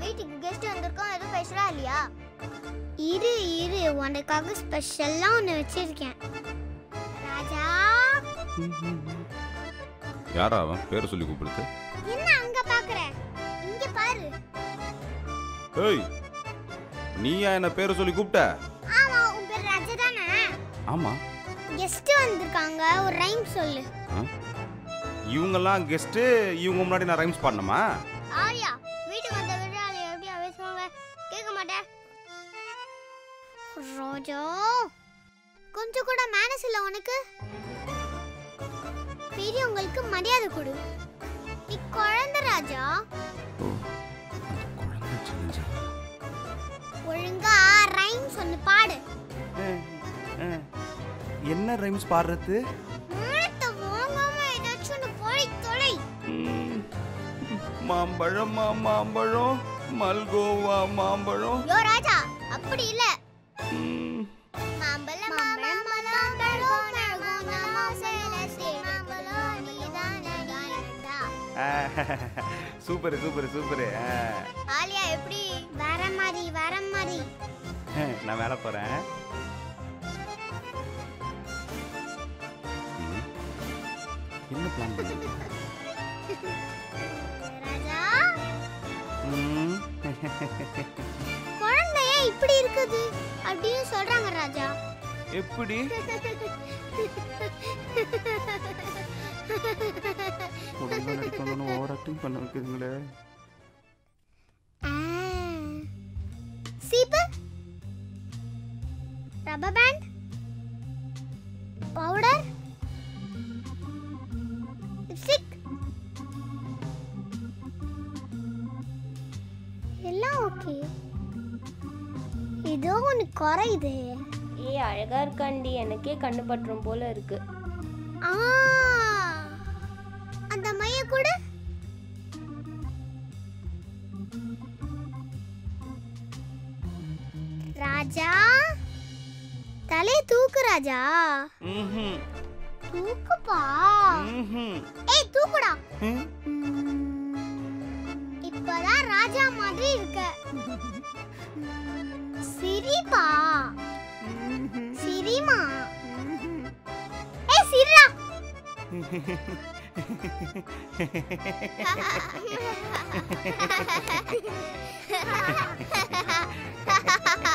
வீட்டுக்கு கெஸ்ட் வந்திருக்கோம் எதுவும் ஸ்பெஷலா இல்லையா? இரு இரு உனக்காக ஸ்பெஷலா ஒன்று வச்சிருக்கேன். ராஜா? யாரா அவன்? பேரை சொல்லி கூப்பிடுது என்ன அங்க பாக்குற? இங்க பாரு. ஏய் நீயா என்ன பேரை சொல்லி கூப்பிட்ட? ஆமா உன் பேர் ராஜா தானே? ஆமா. கெஸ்ட் வந்திருக்காங்க ஒரு ரைம் சொல்லு? இவங்கெல்லாம் கெஸ்ட்டு இவங்க முன்னாடி நான் ரைம்ஸ் பாடணுமா? ரோஜா. கொஞ்சம் கூட மேனஸ் இல்ல உனக்கு? பெரியவங்களுக்கு மரியாதை கொடு. நீ குழந்தை ராஜா. ஓ அந்த குழந்தை challenge ஆ? ஒழுங்கா ரைம்ஸ் ஒன்று பாடு. என்ன ரைம்ஸ் பாடுறது? மாம்பழம் மாம்பழம் மல்கோவா மாம்பழம். யோ ராஜா அப்படி இல்ல. Super super super. ஆலியா எப்படி? வர மாதிரி வர மாதிரி. நான் மேலே போகிறேன் என்ன பிளான் பண்ணுங்க ராஜா இப்படி இருக்குது? அப்படின்னு சொல்றாங்க ராஜா. எப்படி? உடம்பு நடிக்கணும்னு ஓவர் ஆக்டிங் பண்ண வைக்கிறீங்களே. ஆ. சீப்பு? ரப்பர் பேண்ட் பவுடர் ஏதோ ஒன்று குறையுது. ஏய் அழகா இருக்காண்டி. எனக்கே கண்ணு பற்றும் போல இருக்கு. ஆ அந்த மைய கூட. ராஜா தலைய தூக்கு ராஜா. தூக்குப்பா. ஏய் தூக்குடா. ம், இப்பதான் ராஜா மாதிரி இருக்க.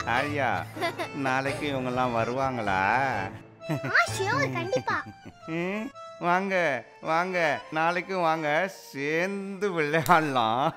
ஆழியா நாளைக்கு இவங்கெல்லாம் வருவாங்களா? கண்டிப்பா. வாங்க வாங்க. நாளைக்கும் வாங்க சேர்ந்து விளையாடலாம்.